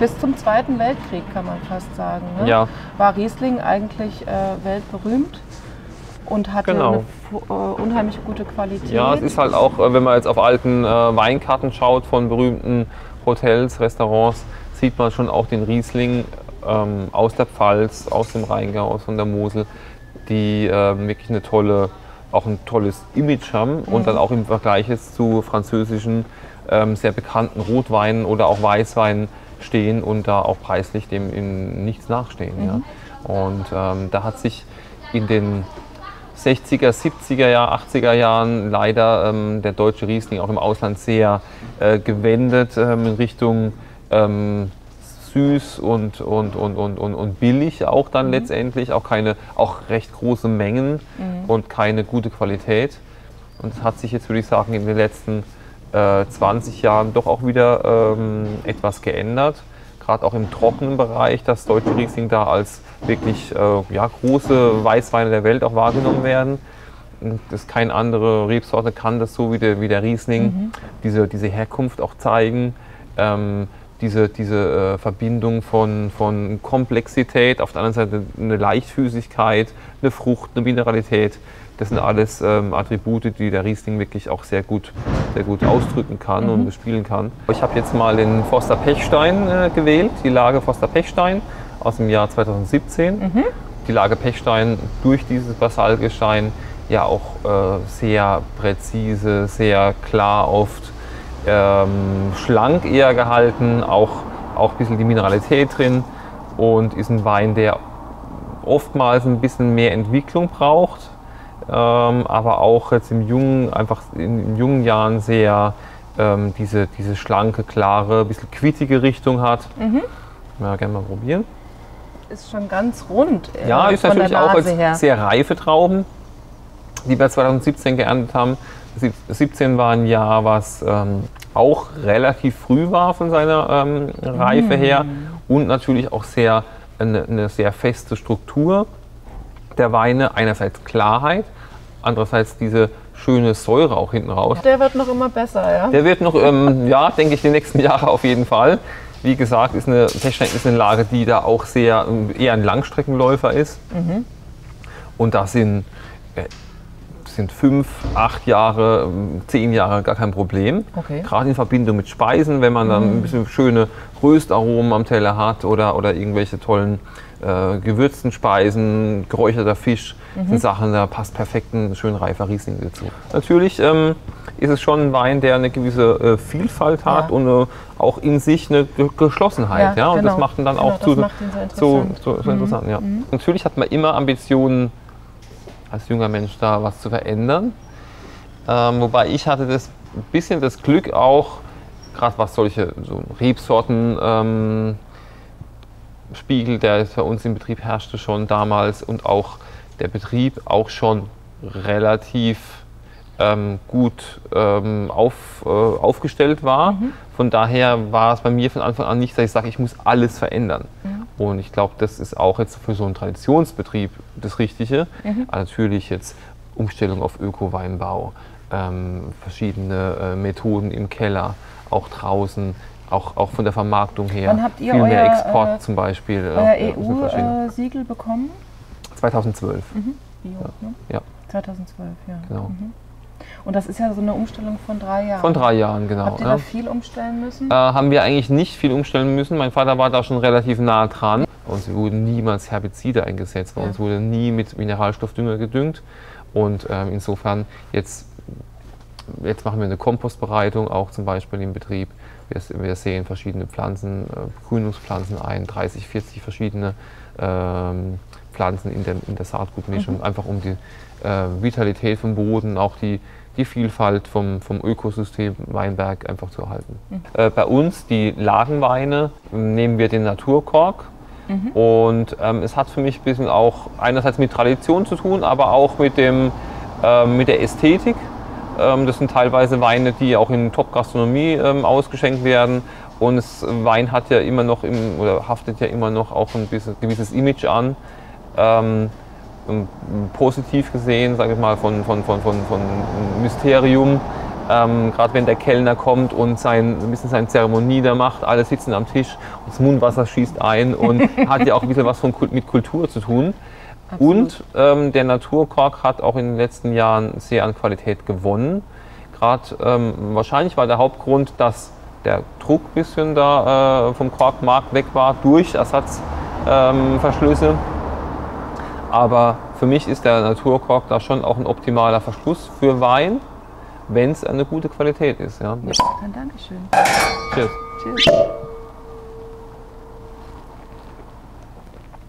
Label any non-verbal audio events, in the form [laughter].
bis zum Zweiten Weltkrieg, kann man fast sagen. Ne? Ja. War Riesling eigentlich äh, weltberühmt und hatte Genau. eine äh, unheimlich gute Qualität. Ja, es ist halt auch, äh, wenn man jetzt auf alten äh, Weinkarten schaut von berühmten Hotels, Restaurants, sieht man schon auch den Riesling ähm, aus der Pfalz, aus dem Rheingau, aus von der Mosel, die ähm, wirklich eine tolle, auch ein tolles Image haben und dann auch im Vergleich jetzt zu französischen ähm, sehr bekannten Rotweinen oder auch Weißweinen stehen und da auch preislich dem in nichts nachstehen. Ja. Und ähm, da hat sich in den 60er, 70er Jahr, 80er Jahren leider ähm, der deutsche Riesling auch im Ausland sehr äh, gewendet ähm, in Richtung ähm, süß und, und, und, und, und, und billig auch dann letztendlich, auch keine, auch recht große Mengen und keine gute Qualität. Und es hat sich jetzt, würde ich sagen, in den letzten äh, 20 Jahren doch auch wieder ähm, etwas geändert. Gerade auch im trockenen Bereich, dass deutsche Riesling da als wirklich äh, ja, große Weißweine der Welt auch wahrgenommen werden. Das keine andere Rebsorte kann das so wie der, wie der Riesling, diese, diese Herkunft auch zeigen. Ähm, diese, diese äh, Verbindung von, von Komplexität, auf der anderen Seite eine Leichtfüßigkeit, eine Frucht, eine Mineralität. Das sind alles ähm, Attribute, die der Riesling wirklich auch sehr gut, sehr gut ausdrücken kann und bespielen kann. Ich habe jetzt mal den Forster Pechstein äh, gewählt, die Lage Forster Pechstein aus dem Jahr 2017. Die Lage Pechstein durch dieses Basaltgestein ja auch äh, sehr präzise, sehr klar oft ähm, schlank eher gehalten, auch, auch ein bisschen die Mineralität drin und ist ein Wein, der oftmals ein bisschen mehr Entwicklung braucht, aber auch jetzt im jungen, einfach in, in jungen Jahren sehr ähm, diese, diese schlanke, klare, ein bisschen quittige Richtung hat. Ja, gerne mal probieren. ist schon ganz rund. äh, Ja, ist natürlich auch her. sehr reife Trauben, die wir 2017 geerntet haben. 17 war ein Jahr, was ähm, auch relativ früh war von seiner ähm, Reife her und natürlich auch sehr eine, eine sehr feste Struktur der Weine. Einerseits Klarheit, andererseits diese schöne Säure auch hinten raus. Der wird noch immer besser, ja. Der wird noch, ähm, ja, denke ich, die nächsten [laughs] Jahre auf jeden Fall. Wie gesagt, ist eine, Pechstein ist eine Lage, die da auch sehr, ähm, eher ein Langstreckenläufer ist. Und da sind, äh, sind fünf, acht Jahre, ähm, zehn Jahre gar kein Problem. Okay. Gerade in Verbindung mit Speisen, wenn man dann ein bisschen schöne Röstaromen am Teller hat oder, oder irgendwelche tollen äh, gewürzten Speisen, geräucherter Fisch, sind Sachen, da passt perfekt ein schön reifer Riesling dazu. Natürlich ähm, ist es schon ein Wein, der eine gewisse äh, Vielfalt hat Ja. und äh, auch in sich eine Ge Geschlossenheit. Ja, Ja, Und das genau. macht ihn dann Genau, auch das zu, so so, interessant. so, so interessant. Ja. Natürlich hat man immer Ambitionen, als junger Mensch da was zu verändern. Ähm, wobei ich hatte das ein bisschen das Glück auch, gerade was solche so Rebsorten ähm, Spiegel, der bei uns im Betrieb herrschte schon damals und auch der Betrieb auch schon relativ ähm, gut ähm, auf, äh, aufgestellt war. Von daher war es bei mir von Anfang an nicht, dass ich sage, ich muss alles verändern. Und ich glaube, das ist auch jetzt für so einen Traditionsbetrieb das Richtige. Aber natürlich jetzt Umstellung auf Öko-Weinbau, ähm, verschiedene äh, Methoden im Keller, auch draußen, auch, auch von der Vermarktung her. Wann habt ihr Viel mehr euer, Export äh, zum Beispiel. äh, Euer ja, sind verschiedene. EU-Siegel bekommen? 2012, Bio, ne? ja, 2012, ja. genau. Mhm. Und das ist ja so eine Umstellung von drei Jahren. Von drei Jahren, genau. Habt ihr ja. da viel umstellen müssen? äh, haben wir eigentlich nicht viel umstellen müssen. Mein Vater war da schon relativ nah dran. Bei uns wurden niemals Herbizide eingesetzt. Bei Ja. uns wurde nie mit Mineralstoffdünger gedüngt. Und ähm, insofern jetzt, jetzt machen wir eine Kompostbereitung auch zum Beispiel im Betrieb. Wir, wir sehen verschiedene Pflanzen, äh, Begrünungspflanzen ein, 30, 40 verschiedene ähm, Pflanzen in der, in der Saatgutmischung, einfach um die äh, Vitalität vom Boden, auch die, die Vielfalt vom, vom Ökosystem Weinberg einfach zu erhalten. Äh, bei uns, die Lagenweine, nehmen wir den Naturkork. Und ähm, es hat für mich ein bisschen auch einerseits mit Tradition zu tun, aber auch mit, dem, ähm, mit der Ästhetik. Ähm, das sind teilweise Weine, die auch in Top-Gastronomie ähm, ausgeschenkt werden. Und das Wein hat ja immer noch im, oder haftet ja immer noch auch ein bisschen, gewisses Image an. Ähm, ähm, positiv gesehen, sage ich mal, von, von, von, von, von Mysterium. Ähm, Gerade wenn der Kellner kommt und sein, ein bisschen seine Zeremonie da macht, alle sitzen am Tisch und das Mundwasser schießt ein und [laughs] hat ja auch ein bisschen was von, mit Kultur zu tun. Absolut. Und ähm, der Naturkork hat auch in den letzten Jahren sehr an Qualität gewonnen. Gerade ähm, wahrscheinlich war der Hauptgrund, dass der Druck ein bisschen da äh, vom Korkmarkt weg war durch Ersatzverschlüsse. Aber für mich ist der Naturkork da schon auch ein optimaler Verschluss für Wein, wenn es eine gute Qualität ist. Ja. Dann Dankeschön. Cheers. Tschüss.